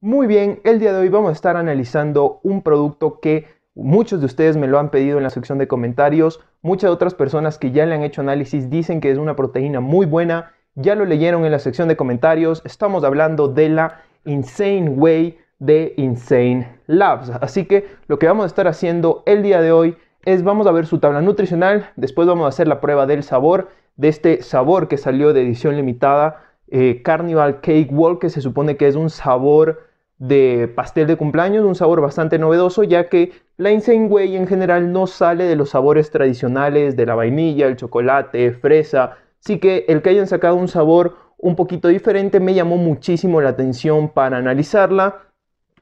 Muy bien, el día de hoy vamos a estar analizando un producto que muchos de ustedes me lo han pedido en la sección de comentarios, muchas otras personas que ya le han hecho análisis dicen que es una proteína muy buena, ya lo leyeron en la sección de comentarios, estamos hablando de la Insane Way de Insane Labs. Así que lo que vamos a estar haciendo el día de hoy es vamos a ver su tabla nutricional, después vamos a hacer la prueba del sabor, de este sabor que salió de edición limitada, eh, Carnival Cake Walk, que se supone que es un sabor de pastel de cumpleaños, un sabor bastante novedoso, ya que la Insane Way en general no sale de los sabores tradicionales de la vainilla, el chocolate, fresa, así que el que hayan sacado un sabor un poquito diferente me llamó muchísimo la atención para analizarla.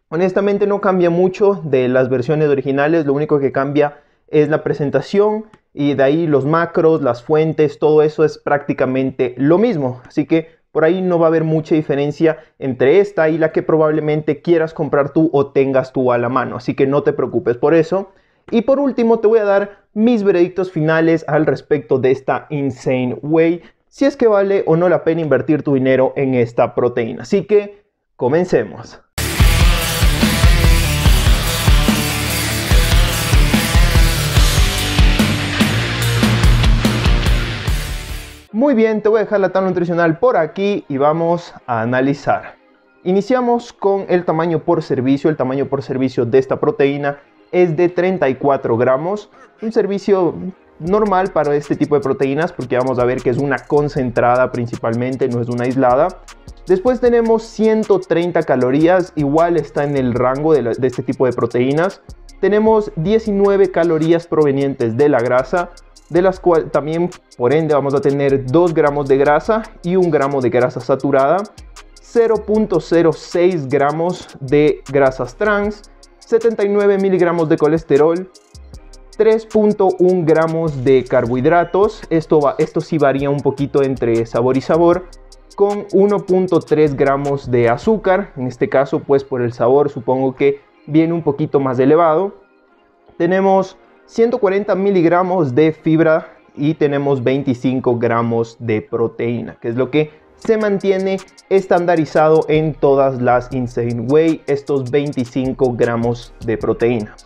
Honestamente no cambia mucho de las versiones originales, lo único que cambia es la presentación y de ahí los macros, las fuentes, todo eso es prácticamente lo mismo. Así que por ahí no va a haber mucha diferencia entre esta y la que probablemente quieras comprar tú o tengas tú a la mano. Así que no te preocupes por eso. Y por último te voy a dar mis veredictos finales al respecto de esta Insane Way. Si es que vale o no la pena invertir tu dinero en esta proteína. Así que comencemos. Muy bien, te voy a dejar la tabla nutricional por aquí y vamos a analizar. Iniciamos con el tamaño por servicio. El tamaño por servicio de esta proteína es de 34 gramos. Un servicio normal para este tipo de proteínas porque vamos a ver que es una concentrada principalmente, no es una aislada. Después tenemos 130 calorías, igual está en el rango de, de este tipo de proteínas. Tenemos 19 calorías provenientes de la grasa, de las cuales también por ende vamos a tener 2 gramos de grasa y 1 gramo de grasa saturada, 0.06 gramos de grasas trans, 79 miligramos de colesterol, 3.1 gramos de carbohidratos, esto, va, esto sí varía un poquito entre sabor y sabor, con 1.3 gramos de azúcar, en este caso pues por el sabor supongo que viene un poquito más elevado. Tenemos 140 miligramos de fibra y tenemos 25 gramos de proteína, que es lo que se mantiene estandarizado en todas las Insane Way, estos 25 gramos de proteína.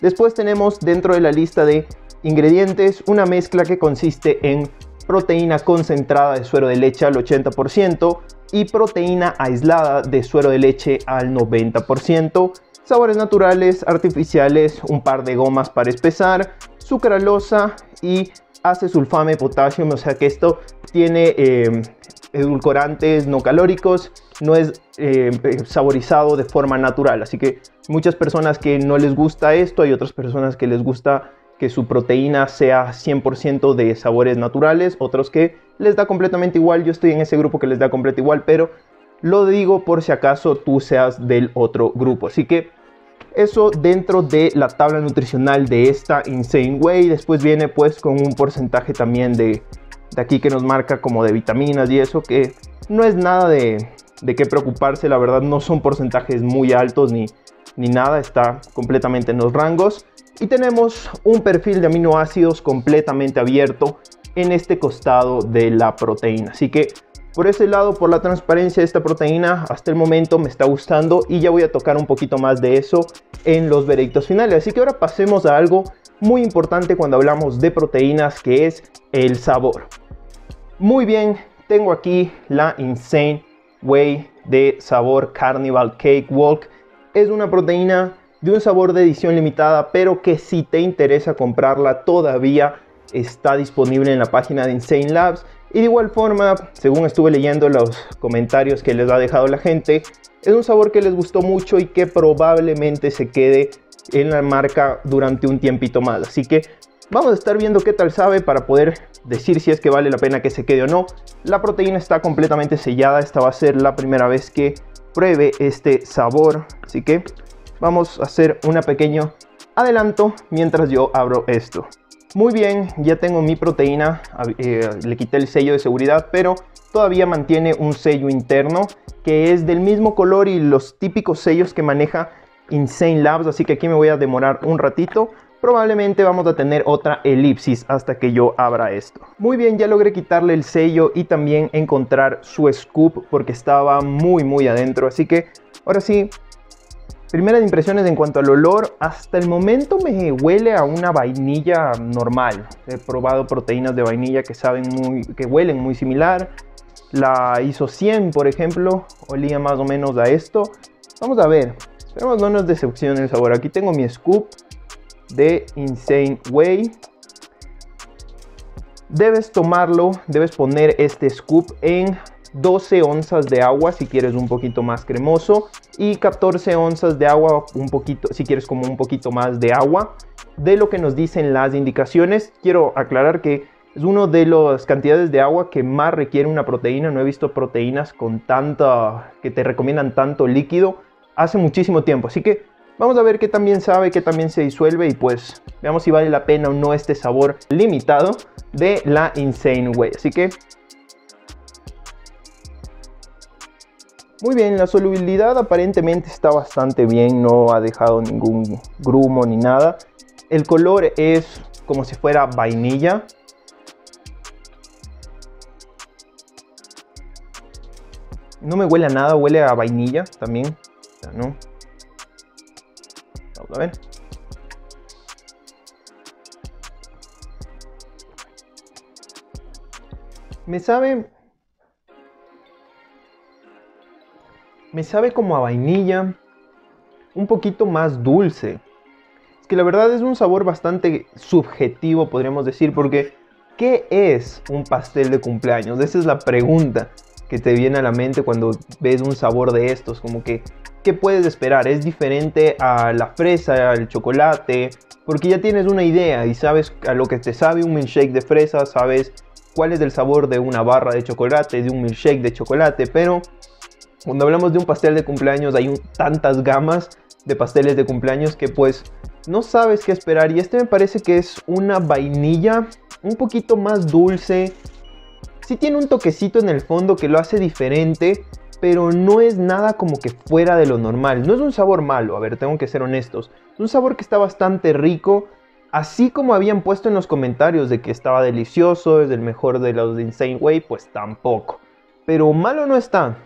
Después tenemos dentro de la lista de ingredientes una mezcla que consiste en proteína concentrada de suero de leche al 80% y proteína aislada de suero de leche al 90%, sabores naturales, artificiales, un par de gomas para espesar, sucralosa y sulfame potasio, o sea que esto tiene eh, edulcorantes no calóricos, no es eh, saborizado de forma natural, así que muchas personas que no les gusta esto, hay otras personas que les gusta que su proteína sea 100% de sabores naturales, otros que les da completamente igual, yo estoy en ese grupo que les da completamente igual, pero lo digo por si acaso tú seas del otro grupo. Así que eso dentro de la tabla nutricional de esta Insane Way. Después viene pues con un porcentaje también de, de aquí que nos marca como de vitaminas y eso que no es nada de, de qué preocuparse. La verdad no son porcentajes muy altos ni, ni nada. Está completamente en los rangos. Y tenemos un perfil de aminoácidos completamente abierto en este costado de la proteína. Así que por ese lado, por la transparencia de esta proteína, hasta el momento me está gustando y ya voy a tocar un poquito más de eso en los veredictos finales. Así que ahora pasemos a algo muy importante cuando hablamos de proteínas, que es el sabor. Muy bien, tengo aquí la Insane Way de sabor Carnival Cake Walk. Es una proteína de un sabor de edición limitada, pero que si te interesa comprarla todavía está disponible en la página de Insane Labs y de igual forma, según estuve leyendo los comentarios que les ha dejado la gente, es un sabor que les gustó mucho y que probablemente se quede en la marca durante un tiempito más. Así que vamos a estar viendo qué tal sabe para poder decir si es que vale la pena que se quede o no. La proteína está completamente sellada, esta va a ser la primera vez que pruebe este sabor. Así que vamos a hacer un pequeño adelanto mientras yo abro esto. Muy bien, ya tengo mi proteína, eh, le quité el sello de seguridad, pero todavía mantiene un sello interno que es del mismo color y los típicos sellos que maneja Insane Labs, así que aquí me voy a demorar un ratito probablemente vamos a tener otra elipsis hasta que yo abra esto. Muy bien, ya logré quitarle el sello y también encontrar su scoop porque estaba muy muy adentro, así que ahora sí, primeras impresiones en cuanto al olor, hasta el momento me huele a una vainilla normal. He probado proteínas de vainilla que saben muy, que huelen muy similar. La ISO 100, por ejemplo, olía más o menos a esto. Vamos a ver, esperemos no nos decepcione el sabor. Aquí tengo mi scoop de Insane Way. Debes tomarlo, debes poner este scoop en 12 onzas de agua si quieres un poquito más cremoso y 14 onzas de agua un poquito si quieres como un poquito más de agua. De lo que nos dicen las indicaciones quiero aclarar que es una de las cantidades de agua que más requiere una proteína. No he visto proteínas con tanta que te recomiendan tanto líquido hace muchísimo tiempo. Así que Vamos a ver qué también sabe, qué también se disuelve y pues veamos si vale la pena o no este sabor limitado de la Insane Way. Así que... Muy bien, la solubilidad aparentemente está bastante bien, no ha dejado ningún grumo ni nada. El color es como si fuera vainilla. No me huele a nada, huele a vainilla también. ¿no? Vamos a ver. Me sabe... Me sabe como a vainilla. Un poquito más dulce. Es que la verdad es un sabor bastante subjetivo, podríamos decir, porque ¿qué es un pastel de cumpleaños? Esa es la pregunta que te viene a la mente cuando ves un sabor de estos, como que ¿qué puedes esperar? Es diferente a la fresa, al chocolate, porque ya tienes una idea y sabes a lo que te sabe un milkshake de fresa, sabes cuál es el sabor de una barra de chocolate, de un milkshake de chocolate, pero cuando hablamos de un pastel de cumpleaños hay tantas gamas de pasteles de cumpleaños que pues no sabes qué esperar y este me parece que es una vainilla un poquito más dulce, sí tiene un toquecito en el fondo que lo hace diferente, pero no es nada como que fuera de lo normal. No es un sabor malo, a ver, tengo que ser honestos. Es un sabor que está bastante rico, así como habían puesto en los comentarios de que estaba delicioso, es el mejor de los de Insane Way, pues tampoco. Pero malo no está.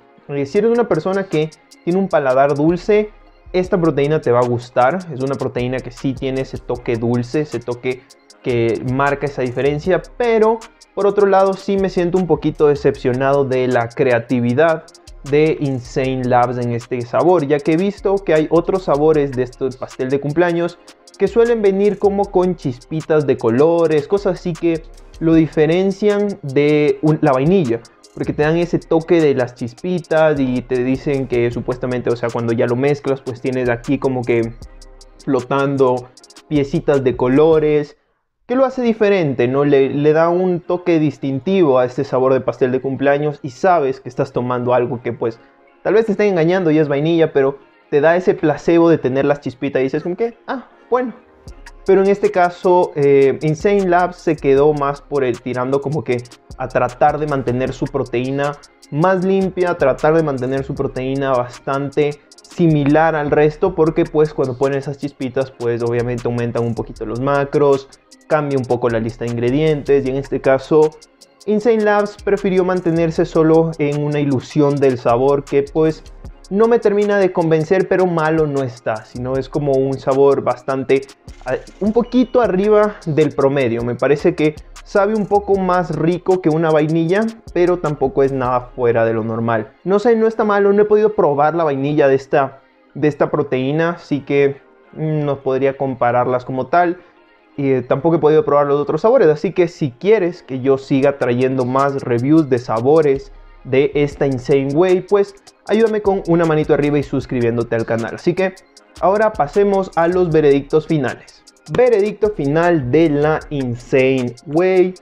Si eres una persona que tiene un paladar dulce, esta proteína te va a gustar. Es una proteína que sí tiene ese toque dulce, ese toque que marca esa diferencia, pero por otro lado sí me siento un poquito decepcionado de la creatividad de Insane Labs en este sabor, ya que he visto que hay otros sabores de este pastel de cumpleaños que suelen venir como con chispitas de colores, cosas así que lo diferencian de la vainilla, porque te dan ese toque de las chispitas y te dicen que supuestamente, o sea, cuando ya lo mezclas, pues tienes aquí como que flotando piecitas de colores que lo hace diferente, ¿no? Le, le, da un toque distintivo a este sabor de pastel de cumpleaños y sabes que estás tomando algo que pues tal vez te esté engañando y es vainilla, pero te da ese placebo de tener las chispitas y dices como que, ah, bueno. Pero en este caso, eh, Insane Labs se quedó más por el tirando como que a tratar de mantener su proteína más limpia, tratar de mantener su proteína bastante similar al resto porque pues cuando ponen esas chispitas pues obviamente aumentan un poquito los macros, cambia un poco la lista de ingredientes y en este caso Insane Labs prefirió mantenerse solo en una ilusión del sabor que pues no me termina de convencer pero malo no está, sino es como un sabor bastante un poquito arriba del promedio, me parece que sabe un poco más rico que una vainilla, pero tampoco es nada fuera de lo normal. No sé, no está malo, no he podido probar la vainilla de esta, de esta proteína, así que mm, no podría compararlas como tal y eh, tampoco he podido probar los otros sabores. Así que si quieres que yo siga trayendo más reviews de sabores de esta Insane Way, pues ayúdame con una manito arriba y suscribiéndote al canal. Así que ahora pasemos a los veredictos finales. Veredicto final de la Insane Way.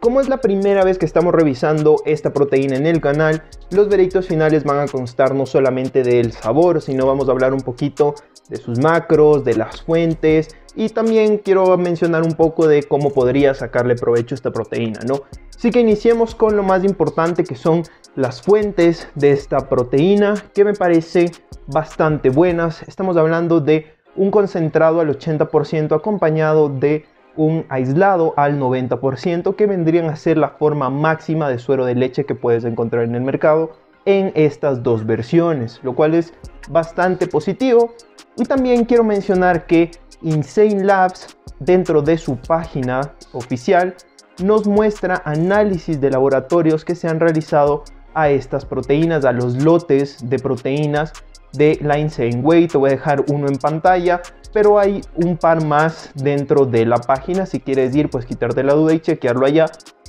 Como es la primera vez que estamos revisando esta proteína en el canal, los veredictos finales van a constar no solamente del sabor, sino vamos a hablar un poquito de sus macros, de las fuentes y también quiero mencionar un poco de cómo podría sacarle provecho esta proteína, ¿no? Así que iniciemos con lo más importante que son las fuentes de esta proteína que me parece bastante buenas. Estamos hablando de un concentrado al 80% acompañado de un aislado al 90% que vendrían a ser la forma máxima de suero de leche que puedes encontrar en el mercado en estas dos versiones, lo cual es bastante positivo. Y también quiero mencionar que Insane Labs dentro de su página oficial nos muestra análisis de laboratorios que se han realizado a estas proteínas, a los lotes de proteínas de Insane Way. Te voy a dejar uno en pantalla, pero hay un par más dentro de la página. Si quieres ir, pues quitarte la duda y chequearlo allá,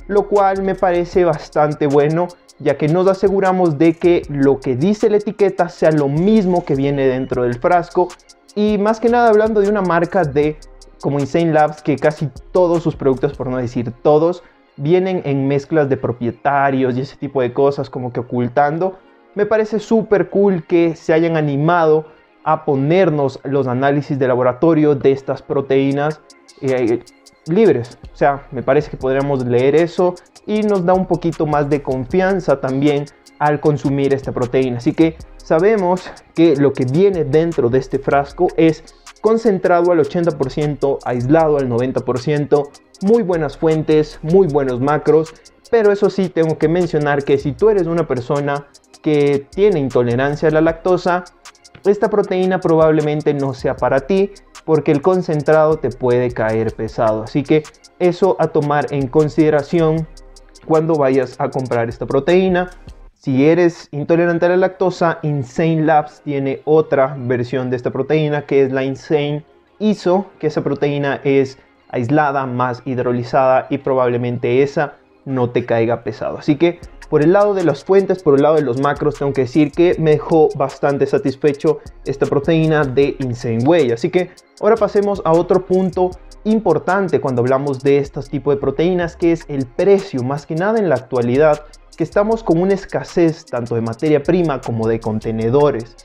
lo cual me parece bastante bueno ya que nos aseguramos de que lo que dice la etiqueta sea lo mismo que viene dentro del frasco y más que nada hablando de una marca de como Insane Labs que casi todos sus productos, por no decir todos, vienen en mezclas de propietarios y ese tipo de cosas como que ocultando. Me parece súper cool que se hayan animado a ponernos los análisis de laboratorio de estas proteínas eh, libres. O sea, me parece que podríamos leer eso y nos da un poquito más de confianza también al consumir esta proteína. Así que sabemos que lo que viene dentro de este frasco es concentrado al 80%, aislado al 90%, muy buenas fuentes, muy buenos macros, pero eso sí tengo que mencionar que si tú eres una persona que tiene intolerancia a la lactosa, esta proteína probablemente no sea para ti porque el concentrado te puede caer pesado. Así que eso a tomar en consideración cuando vayas a comprar esta proteína. Si eres intolerante a la lactosa, Insane Labs tiene otra versión de esta proteína que es la Insane ISO, que esa proteína es aislada, más hidrolizada y probablemente esa no te caiga pesado. Así que por el lado de las fuentes, por el lado de los macros, tengo que decir que me dejó bastante satisfecho esta proteína de Insane Way. Así que ahora pasemos a otro punto importante cuando hablamos de estos tipos de proteínas, que es el precio, más que nada en la actualidad, estamos con una escasez tanto de materia prima como de contenedores.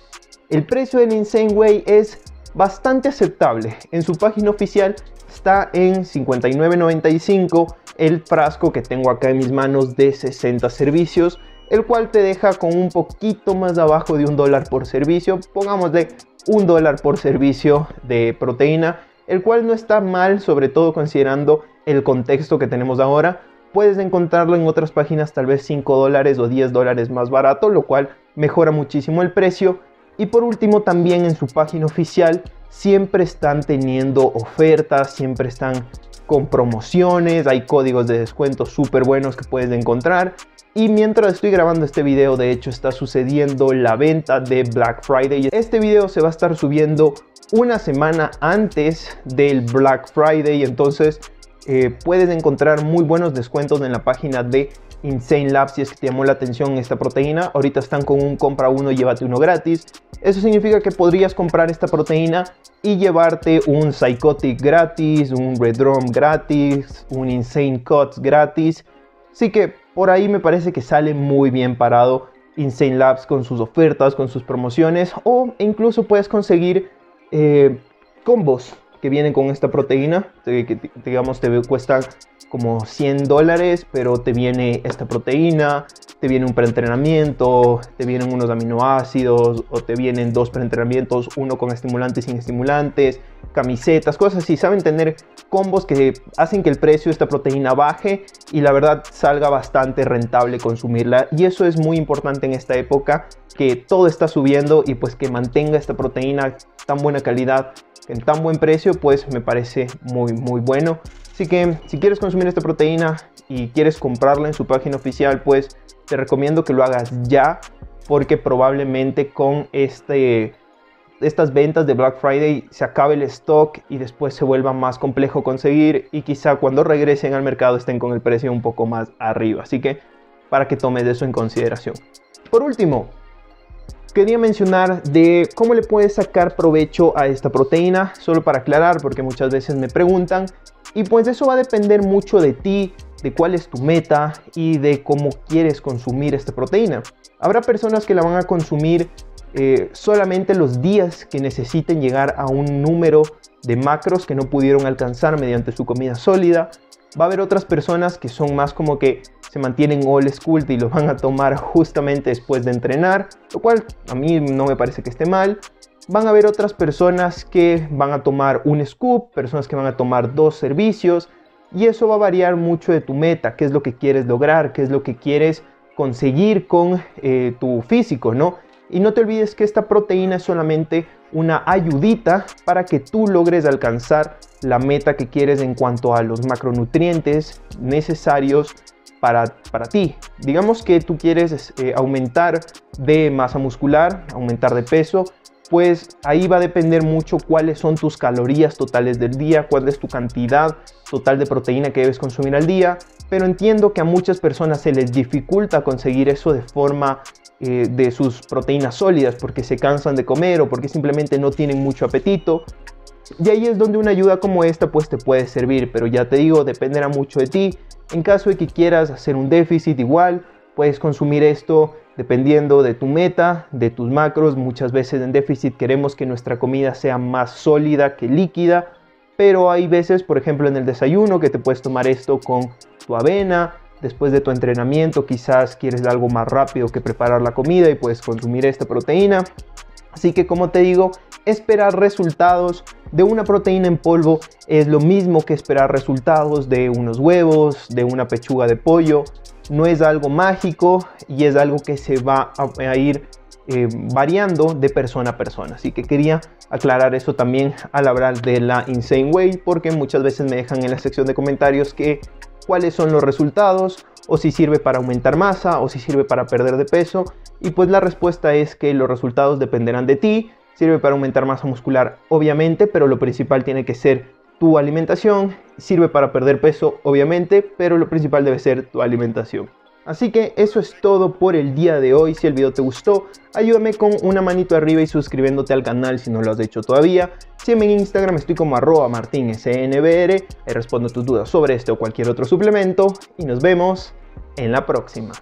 El precio del Insane Way es bastante aceptable. En su página oficial está en 59.95 el frasco que tengo acá en mis manos de 60 servicios, el cual te deja con un poquito más abajo de un dólar por servicio, pongámosle un dólar por servicio de proteína, el cual no está mal, sobre todo considerando el contexto que tenemos ahora. Puedes encontrarlo en otras páginas tal vez 5 dólares o 10 dólares más barato, lo cual mejora muchísimo el precio. Y por último también en su página oficial siempre están teniendo ofertas, siempre están con promociones, hay códigos de descuento súper buenos que puedes encontrar. Y mientras estoy grabando este video, de hecho está sucediendo la venta de Black Friday. Este video se va a estar subiendo una semana antes del Black Friday, entonces eh, puedes encontrar muy buenos descuentos en la página de Insane Labs si es que te llamó la atención esta proteína. Ahorita están con un compra uno, llévate uno gratis. Eso significa que podrías comprar esta proteína y llevarte un Psychotic gratis, un Red Drum gratis, un Insane Cuts gratis. Así que por ahí me parece que sale muy bien parado Insane Labs con sus ofertas, con sus promociones o incluso puedes conseguir eh, combos que vienen con esta proteína, que digamos te cuestan como 100 dólares, pero te viene esta proteína, te viene un preentrenamiento, te vienen unos aminoácidos o te vienen dos preentrenamientos, uno con estimulantes y sin estimulantes, camisetas, cosas así. Saben tener combos que hacen que el precio de esta proteína baje y la verdad salga bastante rentable consumirla. Y eso es muy importante en esta época, que todo está subiendo y pues que mantenga esta proteína tan buena calidad en tan buen precio, pues me parece muy muy bueno. Así que si quieres consumir esta proteína y quieres comprarla en su página oficial, pues te recomiendo que lo hagas ya porque probablemente con este, estas ventas de Black Friday se acabe el stock y después se vuelva más complejo conseguir y quizá cuando regresen al mercado estén con el precio un poco más arriba. Así que para que tomes eso en consideración. Por último, quería mencionar de cómo le puedes sacar provecho a esta proteína, solo para aclarar porque muchas veces me preguntan y pues eso va a depender mucho de ti, de cuál es tu meta y de cómo quieres consumir esta proteína. Habrá personas que la van a consumir eh, solamente los días que necesiten llegar a un número de macros que no pudieron alcanzar mediante su comida sólida. Va a haber otras personas que son más como que se mantienen old school y lo van a tomar justamente después de entrenar, lo cual a mí no me parece que esté mal. van a haber otras personas que van a tomar un scoop, personas que van a tomar dos servicios y eso va a variar mucho de tu meta, qué es lo que quieres lograr, qué es lo que quieres conseguir con eh, tu físico, ¿no? Y no te olvides que esta proteína es solamente una ayudita para que tú logres alcanzar la meta que quieres en cuanto a los macronutrientes necesarios para, para ti. Digamos que tú quieres eh, aumentar de masa muscular, aumentar de peso, pues ahí va a depender mucho cuáles son tus calorías totales del día, cuál es tu cantidad total de proteína que debes consumir al día, pero entiendo que a muchas personas se les dificulta conseguir eso de forma eh, de sus proteínas sólidas porque se cansan de comer o porque simplemente no tienen mucho apetito. Y ahí es donde una ayuda como esta pues te puede servir, pero ya te digo, dependerá mucho de ti. En caso de que quieras hacer un déficit igual, puedes consumir esto dependiendo de tu meta, de tus macros. Muchas veces en déficit queremos que nuestra comida sea más sólida que líquida, pero hay veces, por ejemplo, en el desayuno que te puedes tomar esto con tu avena. Después de tu entrenamiento quizás quieres algo más rápido que preparar la comida y puedes consumir esta proteína. Así que como te digo, esperar resultados de una proteína en polvo es lo mismo que esperar resultados de unos huevos, de una pechuga de pollo. No es algo mágico y es algo que se va a, ir eh, variando de persona a persona. Así que quería aclarar eso también al hablar de la Insane Way porque muchas veces me dejan en la sección de comentarios que cuáles son los resultados o si sirve para aumentar masa o si sirve para perder de peso. Y pues la respuesta es que los resultados dependerán de ti. Sirve para aumentar masa muscular, obviamente, pero lo principal tiene que ser tu alimentación. Sirve para perder peso, obviamente, pero lo principal debe ser tu alimentación. Así que eso es todo por el día de hoy. Si el video te gustó, ayúdame con una manito arriba y suscribiéndote al canal si no lo has hecho todavía. Sígueme en Instagram, estoy como arroba martinsnbr. respondo tus dudas sobre este o cualquier otro suplemento. Y nos vemos en la próxima.